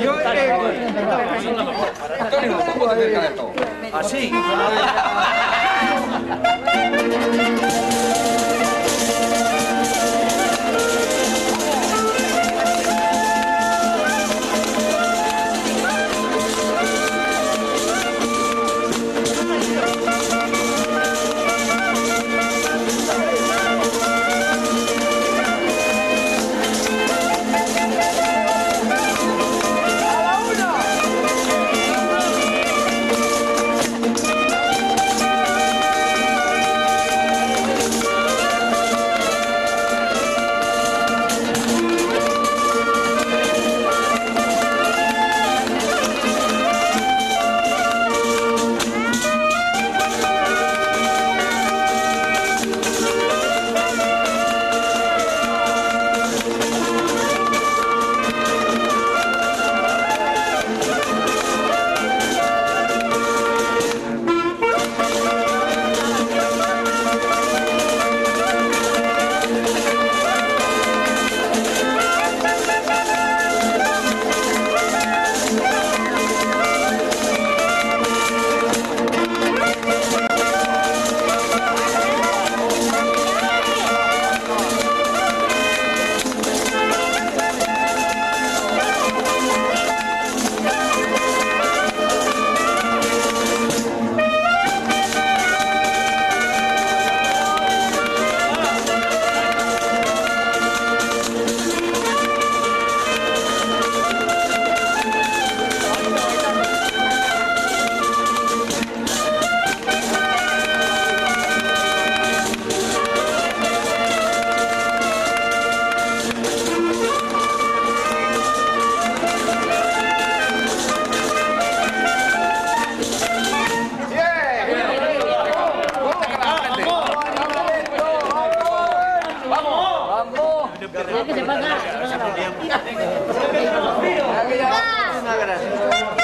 Yo, Antonio, ¿cómo te esto? Así. Garrafa. que se pasa? Se pasa